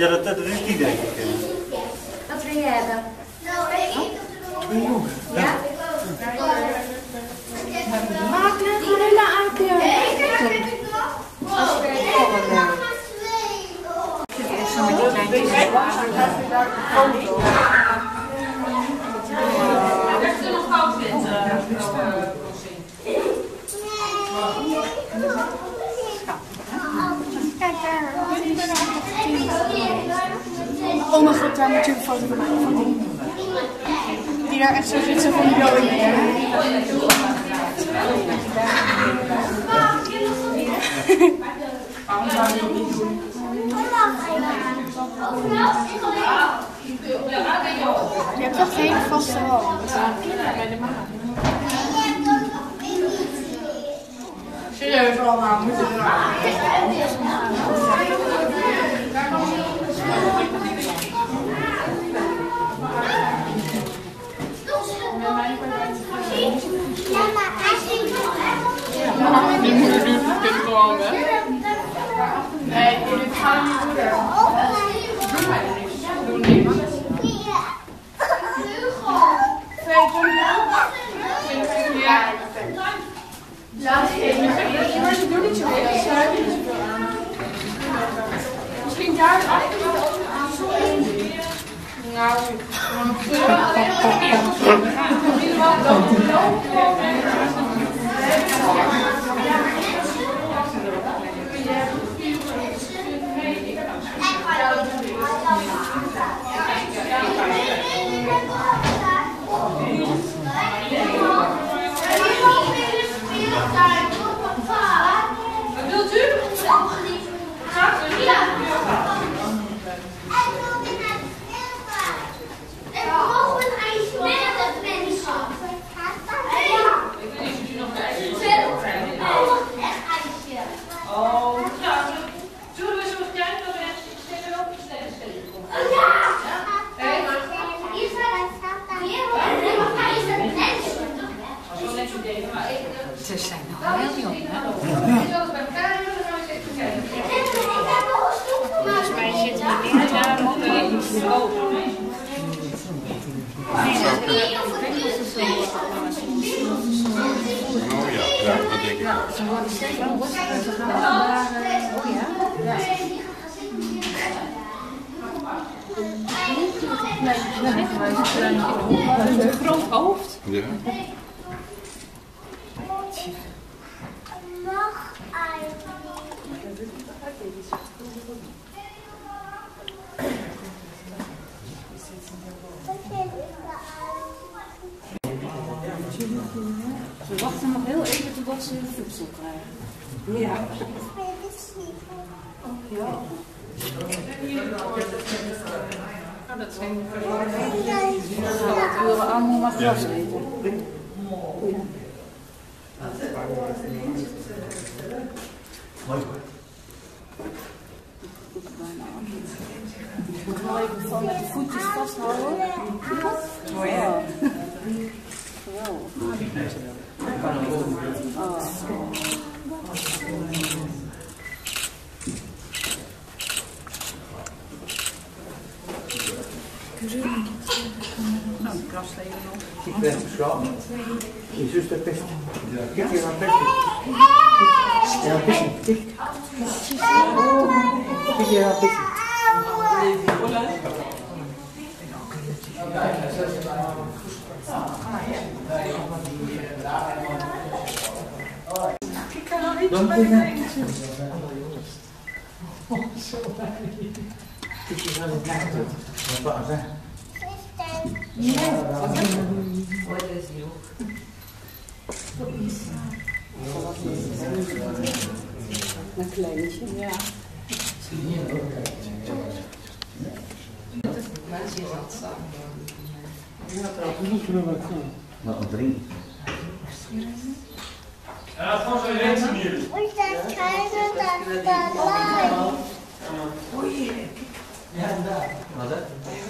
Ja, dat, dat is die denk ik. ja. Wat wil je hebben? Ja? Maak net gewoon hele aapje. Kijk daar. Oh mijn god, daar moet je een foto van maken van die. Die daar echt zo zit, zo van die rode. Je hebt toch geen vaste hand. Bij de mama. Serieus allemaal, moeten we Die moeder doet het gewoon, hè? Nee, dit gaat niet moeder. Doe niks. Ja. Maar ze doen niet zo veel. Ze hebben niet zoveel aan. Misschien daar achter wel aan. Nou, Wat wilt u? Gaat niet? Oh, ja. Zullen we zo kijken dat we echt stellen wel iets stellen stellen? Zo net zo'n idee, maar ik... Ze zijn nog heel jong, hè? Ik zal het bij elkaar doen, dan gaan we eens even kijken. Volgens mij zitten we meer daar op de Oh ja, ja, dat denk ik. Ze worden steeds ouder. Ze gaan naar... Oh ja? een groot hoofd. Ja. Ze wachten nog heel even totdat ze voedsel krijgen. Ja. Ja. Nou, dat zijn Ze willen allemaal maar gras eten. Ik moet wel even van met de voetjes vasthouden. Oh ja. Krasleden nog. Ik ben beschouwd. Je zuster pest. Kijk hier aan pest. Ja, pest. Kijk. Kijk hier aan pest. Dan moet je Kijk hier aan het kijken. Wat dat? Een kleintje. Ja. Nou, een drink. Wat is dat? Nee, dat moet je. Ja, ja. Ja. Jo, we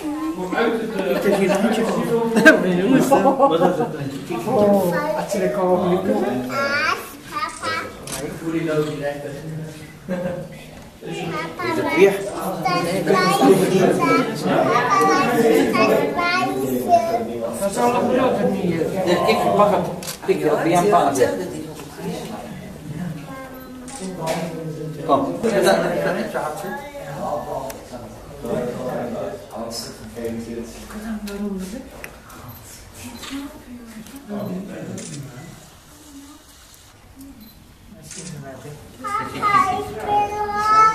Het is hier een handje wat is het? Oh, als je er komen kunnen. Hoe die direct. Is het weer? Dat zal nog lopen niet. Ik pak het. Ik wil weer een paar. Kom. Dat is net zo hard zit.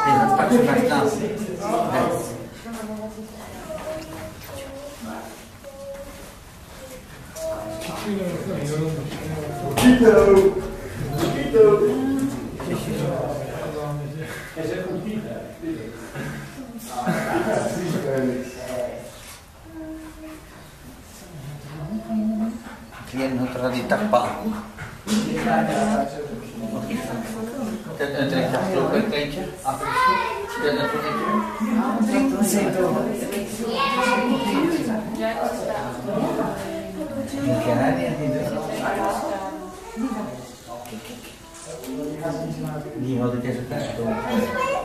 Ja, dat pak je maar staan. Kalian nutra di takpa. Klienno tradit tak pahvu. Ten treća strupe kliče, a ten treća. In Canania di Dio. Dio, dite soltanto.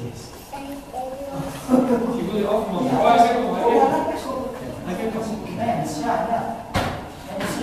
Ci vuole ottimo, qua è come è. Anche così. Bene, si ha, no. E si